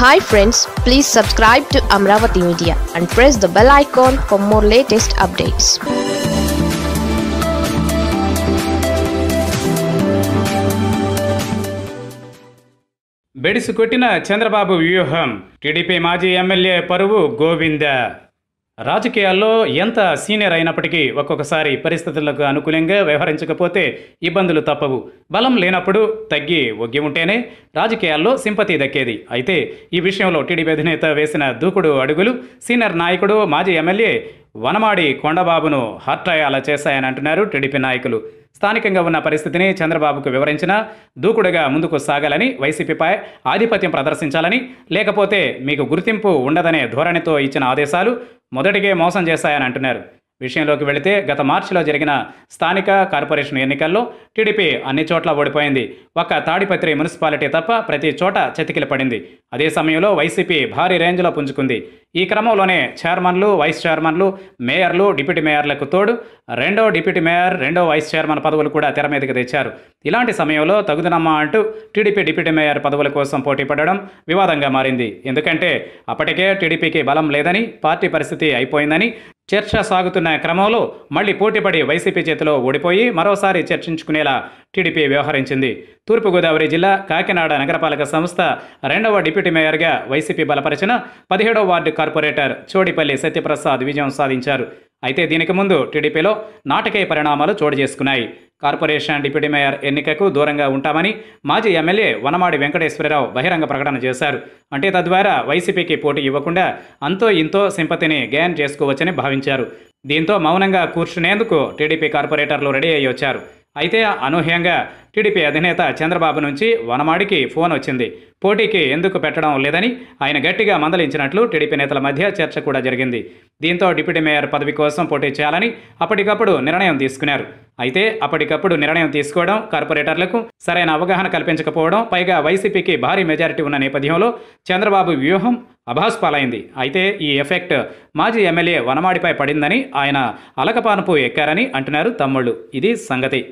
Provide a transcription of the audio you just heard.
Hi friends please subscribe to Amaravati media and press the bell icon for more latest updates బెడిసి కొట్టిన చంద్రబాబు వ్యూహం. TDP మాజీ MLA పరువు గోవింద. రాజకీయాల్లో ఎంత సీనియర్ అయినప్పటికీ ఒక్కొక్కసారి పరిస్థితులకు అనుకూలంగా వ్యవహరించకపోతే ఇబ్బందులు తప్పవు. బలం లేనప్పుడు తగ్గి ఒగ్గి ఉంటేనే రాజకీయాల్లో సింపతి దక్కేది. అయితే ఈ విషయంలో టీడీపీ అధినేత వేసిన దూకుడు అడుగులు సీనియర్ నాయకుడు మాజీ ఎమ్మెల్యే వనమాడి కొండబాబును హర్ట్ అయ్యేలా చేశాయని అంటున్నారు టీడీపీ నాయకులు. స్థానికంగా ఉన్న పరిస్థితిని చంద్రబాబుకు వివరించిన దూకుడుగా ముందుకు సాగాలని వైసీపీపై ఆధిపత్యం ప్రదర్శించాలని లేకపోతే మీకు గుర్తింపు ఉండదనే ధోరణితో ఇచ్చిన ఆదేశాలు మొదటిగే మోసం చేశాయని అంటున్నారు. విషయంలోకి వెళితే గత మార్చిలో జరిగిన స్థానిక కార్పొరేషన్ ఎన్నికల్లో టీడీపీ అన్ని చోట్ల ఓడిపోయింది. ఒక్క తాడిపత్రి మున్సిపాలిటీ తప్ప ప్రతి చోట చతికిల పడింది. అదే సమయంలో వైసీపీ భారీ రేంజ్లో పుంజుకుంది. ఈ క్రమంలోనే చైర్మన్లు వైస్ చైర్మన్లు మేయర్లు డిప్యూటీ మేయర్లకు తోడు రెండో డిప్యూటీ మేయర్ రెండో వైస్ చైర్మన్ పదవులు కూడా తెర మీదకి తెచ్చారు. ఇలాంటి సమయంలో తగుదనమ్మా అంటూ టీడీపీ డిప్యూటీ మేయర్ పదవుల కోసం పోటీ పడడం వివాదంగా మారింది. ఎందుకంటే అప్పటికే టీడీపీకి బలం లేదని పార్టీ పరిస్థితి అయిపోయిందని చర్చ సాగుతున్న క్రమంలో మళ్ళీ పోటీపడి వైసీపీ చేతిలో ఓడిపోయి మరోసారి చర్చించుకునేలా టీడీపీ వ్యవహరించింది. తూర్పుగోదావరి జిల్లా కాకినాడ నగరపాలక సంస్థ రెండవ డిప్యూటీ మేయర్గా వైసీపీ బలపరిచిన పదిహేడవ వార్డు కార్పొరేటర్ చోడిపల్లి సత్యప్రసాద్ విజయం సాధించారు. అయితే దీనికి ముందు టీడీపీలో నాటకీయ పరిణామాలు చోటు చేసుకున్నాయి. కార్పొరేషన్ డిప్యూటీ మేయర్ ఎన్నికకు దూరంగా ఉంటామని మాజీ ఎమ్మెల్యే వనమాడి వెంకటేశ్వరరావు బహిరంగ ప్రకటన చేశారు. అంటే తద్వారా వైసీపీకి పోటీ ఇవ్వకుండా అంతో ఇంతో సింపతిని గెయిన్ చేసుకోవచ్చని భావించారు. దీంతో మౌనంగా కూర్చునేందుకు టీడీపీ కార్పొరేటర్లు రెడీ అయ్యి వచ్చారు. అయితే అనూహ్యంగా టీడీపీ అధినేత చంద్రబాబు నుంచి వనమాడికి ఫోన్ వచ్చింది. పోటీకి ఎందుకు పెట్టడం లేదని ఆయన గట్టిగా మందలించినట్లు టీడీపీ నేతల మధ్య చర్చ కూడా జరిగింది. దీంతో డిప్యూటీ మేయర్ పదవి కోసం పోటీ చేయాలని అప్పటికప్పుడు నిర్ణయం తీసుకున్నారు. అయితే అప్పటికప్పుడు నిర్ణయం తీసుకోవడం కార్పొరేటర్లకు సరైన అవగాహన కల్పించకపోవడం పైగా వైసీపీకి భారీ మెజారిటీ ఉన్న నేపథ్యంలో చంద్రబాబు వ్యూహం అభాస్పాలైంది. అయితే ఈ ఎఫెక్ట్ మాజీ ఎమ్మెల్యే వనమాడిపై పడిందని ఆయన అలకపానుపు ఎక్కారని అంటున్నారు తమ్ముళ్ళు. ఇది సంగతి.